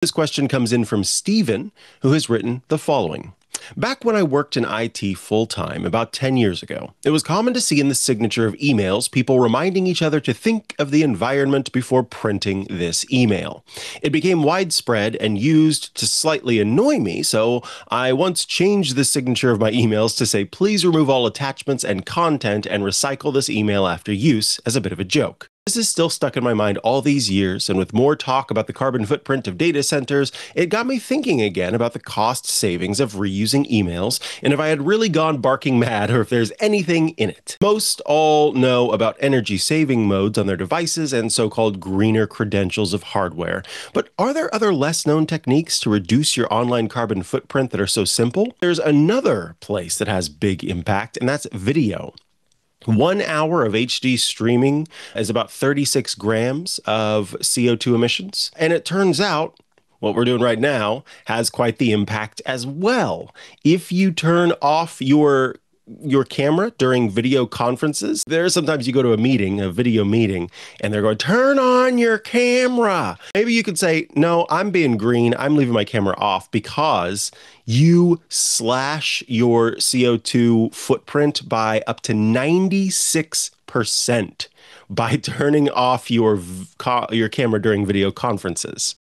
This question comes in from Stephen, who has written the following. Back when I worked in IT full time about 10 years ago, it was common to see in the signature of emails people reminding each other to think of the environment before printing this email. It became widespread and used to slightly annoy me, so I once changed the signature of my emails to say, please remove all attachments and content and recycle this email after use as a bit of a joke. This is still stuck in my mind all these years, and with more talk about the carbon footprint of data centers, it got me thinking again about the cost savings of reusing emails and if I had really gone barking mad or if there's anything in it. Most all know about energy saving modes on their devices and so called greener credentials of hardware, but are there other less known techniques to reduce your online carbon footprint that are so simple? There's another place that has big impact, and that's video. One hour of HD streaming is about 36 grams of CO2 emissions. And it turns out what we're doing right now has quite the impact as well. If you turn off your your camera during video conferences. There's sometimes you go to a meeting, a video meeting, and they're going, turn on your camera. Maybe you could say, no, I'm being green. I'm leaving my camera off because you slash your CO2 footprint by up to 96% by turning off your your camera during video conferences.